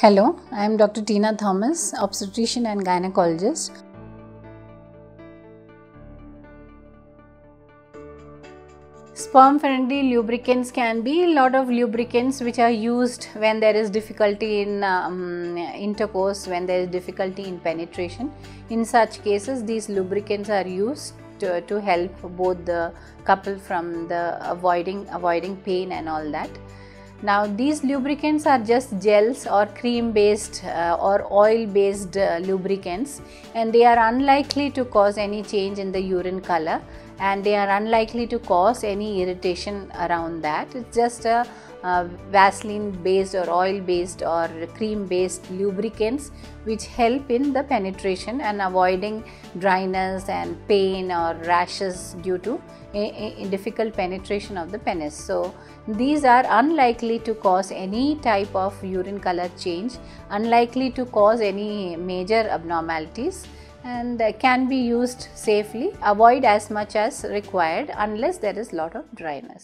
Hello, I am Dr. Teena Thomas, obstetrician and gynecologist. Sperm friendly lubricants can be a lot of lubricants which are used when there is difficulty in um, intercourse, when there is difficulty in penetration. In such cases, these lubricants are used to, to help both the couple from the avoiding avoiding pain and all that. Now these lubricants are just gels or cream based uh, or oil based uh, lubricants and they are unlikely to cause any change in the urine color and they are unlikely to cause any irritation around that. It's just a Vaseline based or oil based or cream based lubricants which help in the penetration and avoiding dryness and pain or rashes due to a, a difficult penetration of the penis. So, these are unlikely to cause any type of urine color change, unlikely to cause any major abnormalities and can be used safely. Avoid as much as required unless there is lot of dryness.